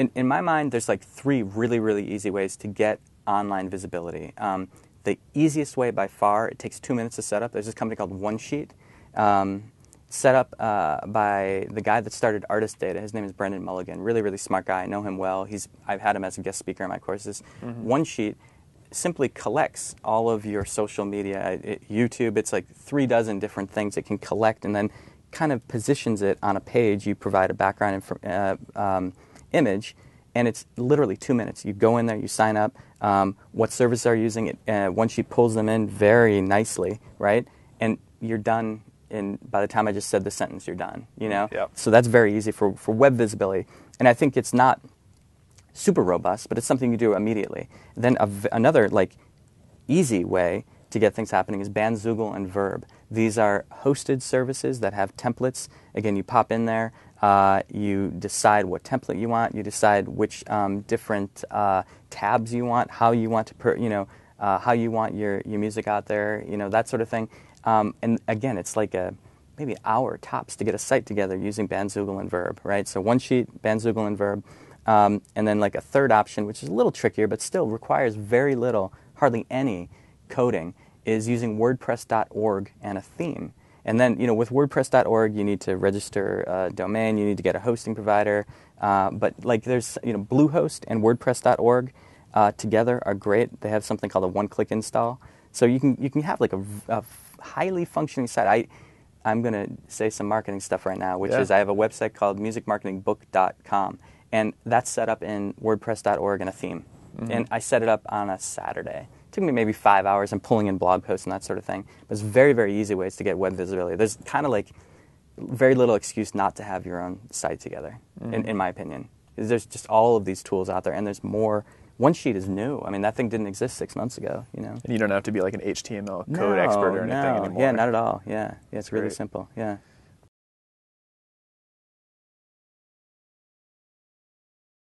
in, in my mind, there's like three really, really easy ways to get online visibility. Um, the easiest way by far, it takes two minutes to set up. There's this company called OneSheet, um, set up uh, by the guy that started ArtistData. His name is Brenden Mulligan. Really, really smart guy. I know him well. He's I've had him as a guest speaker in my courses. OneSheet simply collects all of your social media, it, YouTube. It's like three dozen different things it can collect, and then kind of positions it on a page. You provide a background inf- uh, um, image, and it's literally two minutes. You go in there, you sign up. Um, what service are you using? It uh, OneSheet pulls them in very nicely, right? And you're done. And by the time I just said the sentence, you're done. You know. Yep. So that's very easy for for web visibility. And I think it's not super robust, but it's something you do immediately. Then a v another like easy way to get things happening is Bandzoogle and Virb. These are hosted services that have templates. Again, you pop in there, uh, you decide what template you want, you decide which um, different uh, tabs you want, how you want to, per, you know, uh, how you want your, your music out there, you know, that sort of thing. Um, and again, it's like a maybe hour tops to get a site together using Bandzoogle and Virb, right? So OneSheet, Bandzoogle and Virb. Um, and then like a third option, which is a little trickier, but still requires very little, hardly any coding, is using WordPress.org and a theme. And then, you know, with WordPress.org, you need to register a domain, you need to get a hosting provider. Uh, but like, there's, you know, Bluehost and WordPress.org uh, together are great. They have something called a one-click install, so you can you can have like a, a highly functioning site. I I'm going to say some marketing stuff right now, which Yeah. is I have a website called musicmarketingbook.com, and that's set up in WordPress.org and a theme. And I set it up on a Saturday. It took me maybe five hours. I'm pulling in blog posts and that sort of thing. But it's very, very easy ways to get web visibility. There's kind of like very little excuse not to have your own site together, in, mm. in my opinion. There's just all of these tools out there, and there's more. OneSheet is new. I mean, that thing didn't exist six months ago. You know, And you don't have to be like an HTML code No, expert or anything no. anymore. Yeah, not at all. Yeah, yeah, it's really great. simple. Yeah.